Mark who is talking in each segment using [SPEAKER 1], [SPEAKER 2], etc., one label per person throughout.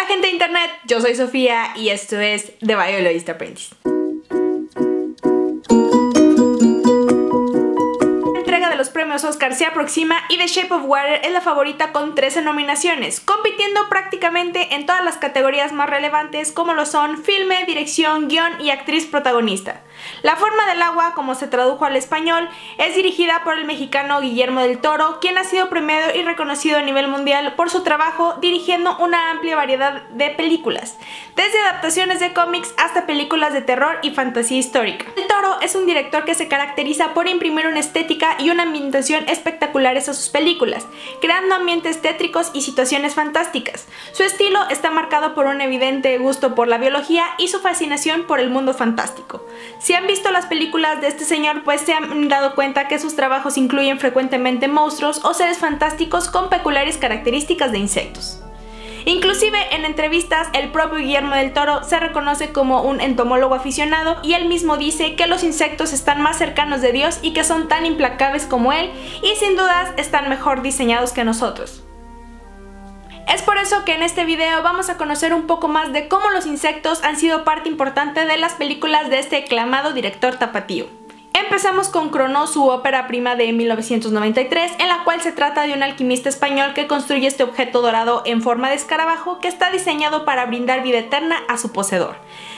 [SPEAKER 1] Hola gente de internet, yo soy Sofía y esto es The Biologist Apprentice. Premios Oscar se aproxima y The Shape of Water es la favorita con 13 nominaciones, compitiendo prácticamente en todas las categorías más relevantes como lo son filme, dirección, guion y actriz protagonista. La forma del agua, como se tradujo al español, es dirigida por el mexicano Guillermo del Toro, quien ha sido premiado y reconocido a nivel mundial por su trabajo dirigiendo una amplia variedad de películas, desde adaptaciones de cómics hasta películas de terror y fantasía histórica. El Toro es un director que se caracteriza por imprimir una estética y una ambientación espectaculares a sus películas, creando ambientes tétricos y situaciones fantásticas. Su estilo está marcado por un evidente gusto por la biología y su fascinación por el mundo fantástico. Si han visto las películas de este señor, pues se han dado cuenta que sus trabajos incluyen frecuentemente monstruos o seres fantásticos con peculiares características de insectos. Inclusive en entrevistas el propio Guillermo del Toro se reconoce como un entomólogo aficionado y él mismo dice que los insectos están más cercanos de Dios y que son tan implacables como él y sin dudas están mejor diseñados que nosotros. Es por eso que en este video vamos a conocer un poco más de cómo los insectos han sido parte importante de las películas de este aclamado director tapatío. Empezamos con Crono, su ópera prima de 1993, en la cual se trata de un alquimista español que construye este objeto dorado en forma de escarabajo que está diseñado para brindar vida eterna a su poseedor.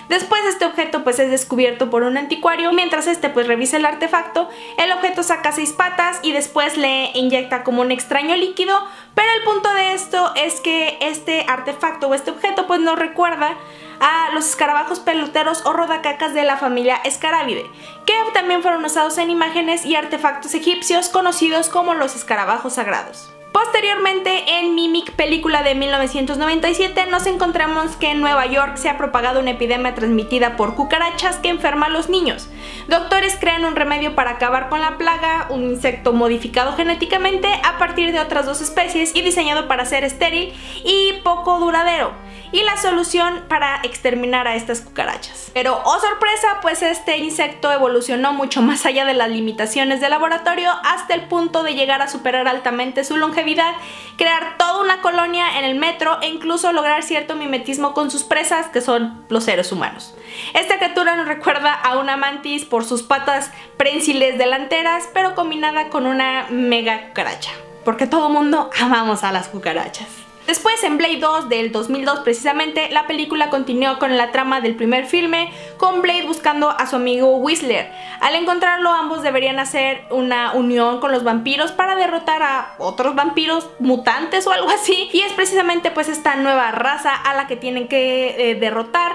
[SPEAKER 1] Después este objeto pues es descubierto por un anticuario, mientras este pues revisa el artefacto, el objeto saca seis patas y después le inyecta como un extraño líquido, pero el punto de esto es que este artefacto o este objeto pues nos recuerda a los escarabajos peloteros o rodacacas de la familia Escarabide, que también fueron usados en imágenes y artefactos egipcios conocidos como los escarabajos sagrados. Posteriormente, en Mimic, película de 1997, nos encontramos que en Nueva York se ha propagado una epidemia transmitida por cucarachas que enferma a los niños. Doctores crean un remedio para acabar con la plaga, un insecto modificado genéticamente a partir de otras dos especies y diseñado para ser estéril y poco duradero y la solución para exterminar a estas cucarachas. Pero, oh sorpresa, pues este insecto evolucionó mucho más allá de las limitaciones del laboratorio hasta el punto de llegar a superar altamente su longevidad, crear toda una colonia en el metro e incluso lograr cierto mimetismo con sus presas, que son los seres humanos. Esta criatura nos recuerda a una mantis por sus patas prensiles delanteras, pero combinada con una mega cucaracha. Porque todo mundo amamos a las cucarachas. Después, en Blade 2 del 2002 precisamente, la película continuó con la trama del primer filme, con Blade buscando a su amigo Whistler. Al encontrarlo, ambos deberían hacer una unión con los vampiros para derrotar a otros vampiros mutantes o algo así. Y es precisamente pues esta nueva raza a la que tienen que eh, derrotar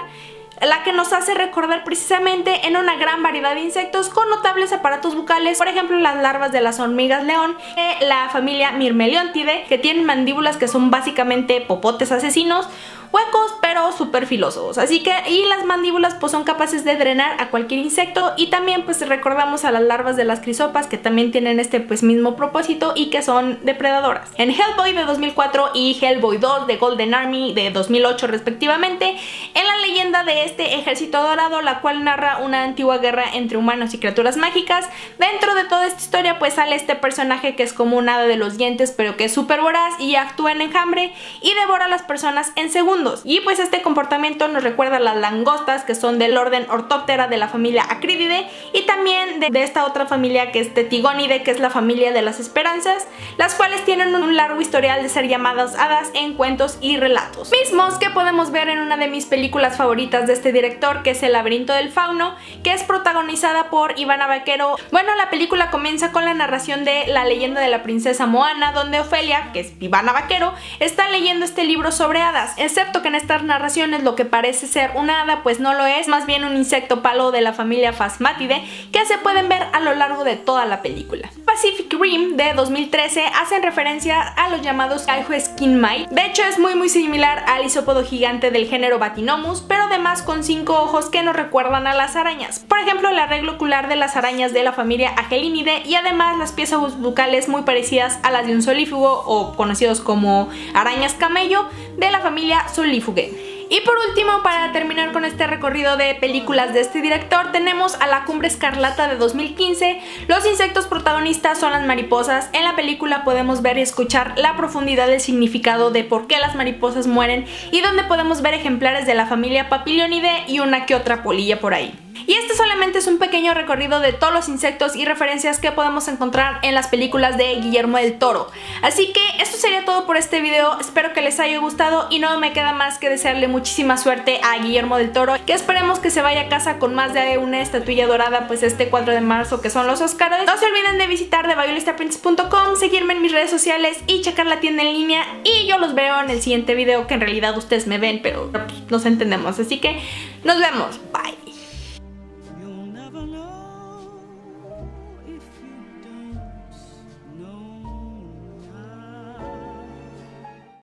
[SPEAKER 1] la que nos hace recordar precisamente en una gran variedad de insectos con notables aparatos bucales, por ejemplo las larvas de las hormigas león, de la familia Myrmeleontidae, que tienen mandíbulas que son básicamente popotes asesinos, huecos pero súper filosos. Así que, y las mandíbulas pues son capaces de drenar a cualquier insecto y también pues recordamos a las larvas de las crisopas que también tienen este pues mismo propósito y que son depredadoras. En Hellboy de 2004 y Hellboy 2 de Golden Army de 2008 respectivamente, en la leyenda de este ejército dorado, la cual narra una antigua guerra entre humanos y criaturas mágicas, dentro de toda esta historia pues sale este personaje que es como un hada de los dientes pero que es súper voraz y actúa en enjambre y devora a las personas en segundos y pues este comportamiento nos recuerda a las langostas que son del orden Orthoptera de la familia Acrididae y también de, esta otra familia que es Tetigonidae que es la familia de las esperanzas, las cuales tienen un largo historial de ser llamadas hadas en cuentos y relatos. Mismos que podemos ver en una de mis películas favoritas de este director que es El laberinto del fauno, que es protagonizada por Ivana Vaquero. Bueno, la película comienza con la narración de la leyenda de la princesa Moana, donde Ofelia, que es Ivana Vaquero, está leyendo este libro sobre hadas, excepto que en estas narraciones lo que parece ser una hada pues no lo es, más bien un insecto palo de la familia Phasmatide que se pueden ver a lo largo de toda la película. Pacific Rim de 2013 hacen referencia a los llamados Kaiho Skin Mite. De hecho es muy muy similar al isópodo gigante del género Batinomus, pero además con cinco ojos que nos recuerdan a las arañas. Por ejemplo el arreglo ocular de las arañas de la familia Agelinidae y además las piezas bucales muy parecidas a las de un solífugo o conocidos como arañas camello de la familia Solifuge. Y por último, para terminar con este recorrido de películas de este director, tenemos a La Cumbre Escarlata de 2015. Los insectos protagonistas son las mariposas. En la película podemos ver y escuchar la profundidad del significado de por qué las mariposas mueren y donde podemos ver ejemplares de la familia Papilionidae y una que otra polilla por ahí. Y este solamente es un pequeño recorrido de todos los insectos y referencias que podemos encontrar en las películas de Guillermo del Toro. Así que esto sería todo por este video, espero que les haya gustado y no me queda más que desearle muchísima suerte a Guillermo del Toro, que esperemos que se vaya a casa con más de una estatuilla dorada pues este 4 de marzo que son los Oscars. No se olviden de visitar TheViolistaprince.com, seguirme en mis redes sociales y checar la tienda en línea y yo los veo en el siguiente video que en realidad ustedes me ven pero pues, nos entendemos, así que nos vemos, bye.